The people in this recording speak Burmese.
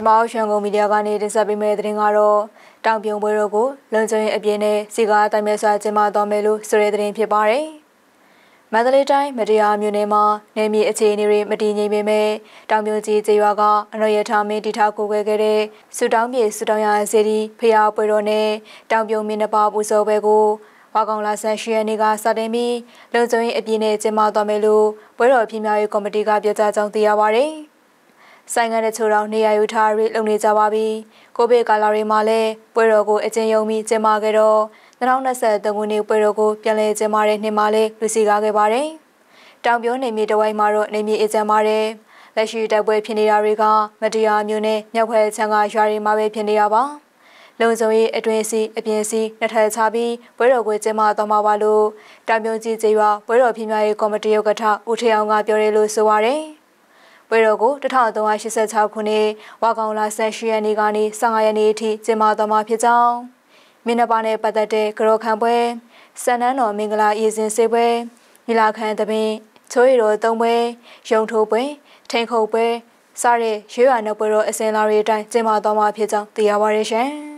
။မောင်ရွှံကုန်မီဒီယာကနေတင်ဆက်ပေးမယ့်သတင်းကတော့တောင်ပြုံပွဲတော်ကိုလုံခြုံရေးအပြည့်နဲ့စီကားတိုင်မဲ့စွာကျင်းပတော်မယ်လို့ဆိုတဲ့သတင်းဖြစ်ပါတယ်။မန္တလေးတိုင်းမတရားမြို့နယ်မှာနေမြေအခြေအနေတွေမတည်ငြိမ်ပေမဲ့တောင်ပြုံကြီးကျေးရွာကအနော်ရထားမင်းတီထားကိုွယ်ခဲ့တဲ့စူတောင်းပြေစူတောင်းရစေတီဖျားပွဲတော်နဲ့တောင်ပြုံမင်းနှစ်ပါးပူဇော်ပွဲကိုဝါကောင်လာဆန်ရှီယန်နေကစတင်ပြီးလုံခြုံရေးအပြည့်နဲ့ကျင်းပတော်မယ်လို့ပွဲတော်ပြည်များရေးကော်မတီကပြောကြားကြောင်းသိရပါဗျ။ ဆိုင်ငံတဲ့ချိုတော်နေရာယူထားပြီးလုံနေကြပါပြီ။ကိုဗစ်ကာလတွေမှာလည်းပွဲတော်ကိုအကျဉ်းယုံပြီးကျင်းပခဲ့တော့2023ခုနှစ်ပွဲတော်ကိုပြန်လည်ကျင်းပတဲ့နှစ်မှာလည်းလူစီကားခဲ့ပါတယ်။တောင်ပြောနေမြေတဝိုင်းမှာတော့နေမြေအကျဉ်းပါတယ်။လက်ရှိတိုက်ပွဲဖြစ်နေတာတွေကမတရားမျိုးနဲ့မြောက်ဖက်ချမ်းကရွာတွေမှာပဲဖြစ်နေတာပါ။လုံစုံရေးအတွင်းစီအပြင်စီနှစ်ထပ်ချပြီးပွဲတော်ကိုကျင်းပသွားမှာပါလို့တာမြုံကြီးကျေးရွာပွဲတော်ပြင်းများရေးကော်မတီဥက္ကဋ္ဌဦးထေအောင်ကပြောတယ်လို့ဆိုပါရယ် ပွဲတော်ကို1386ခုနှစ်ဝါကောင်လာဆန်ရှိရနေကနေ15ရက်နေ့အထိကျင်းပသွားမှာဖြစ်ကြောင်းမင်းနပါနဲ့ပတ်သက်တဲ့ကရောခံပွဲစံနန်းတော်မင်္ဂလာရည်စင်စေပွဲမိလာခန်တပင်ချိုးရီတော်သုံးပွဲရုံထိုးပွဲထိန်ခုတ်ပွဲစတဲ့ရွေးရနှုတ်ပွဲတော်အစင်လာတွေအတိုင်းကျင်းပသွားမှာဖြစ်ကြောင်းသိရပါရရှင်